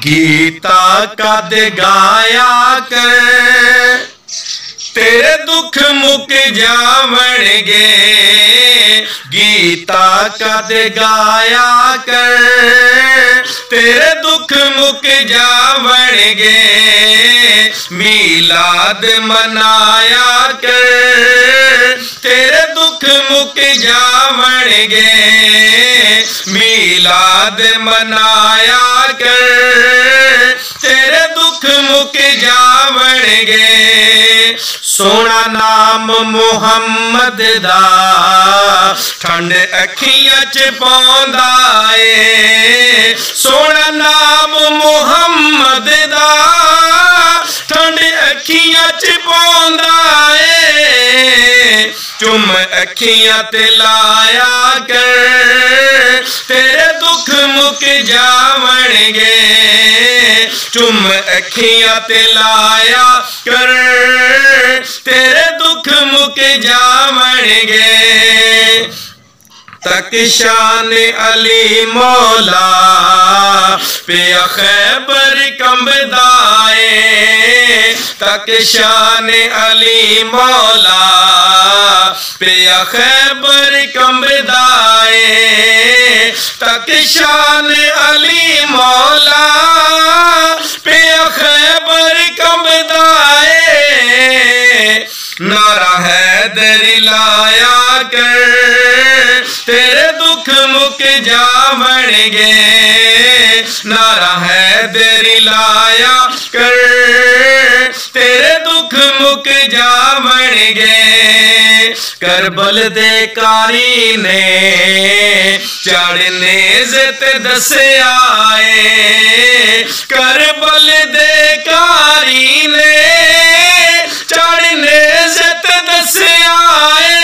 گیتا کد گایا کر تیرے دکھ مک جاون گے گیتا کد گایا کر تیرے دکھ مک جاون گے میلاد منایا کر تیرے دکھ مک جاون گے میلاد منایا کر۔ تیرے دکھ مک جاون گے سونا نام محمد دا۔ ٹھنڈ اکھیاں چ پوندا اے، سونا نام محمد دا۔ ٹھنڈ اکھیاں چ پوندا چم اکھیاں تے لایا کر، تیرے دکھ مک جاون گے۔ چم اکھیاں تے لایا کر، تیرے دکھ مک جاون گے۔ تک شان علی مولا، پیا خیبر کمب دائے تک شان علی مولا پیا خیبر کمب دائے تک شان علی مولا پیا خیبر کمب دائے نعرہ حیدر لایا کر، تیرے دکھ مک جاون گے نعرہ حیدر لایا دکھ مک جاون گے کربل دے کاری نے چڑھنے زت دسے آئے کربل دے کاری نے چڑھنے زت دسے آئے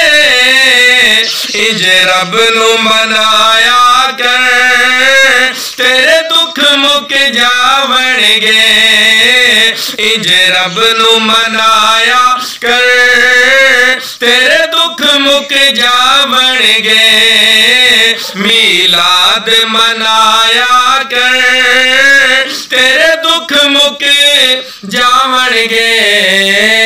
انج رب نو منایا کر تیرے دکھ مک جاون گے انج رب نو منایا کر۔ تیرے دکھ مک جاون گے میلاد منایا کر۔ تیرے دکھ مک جاون گے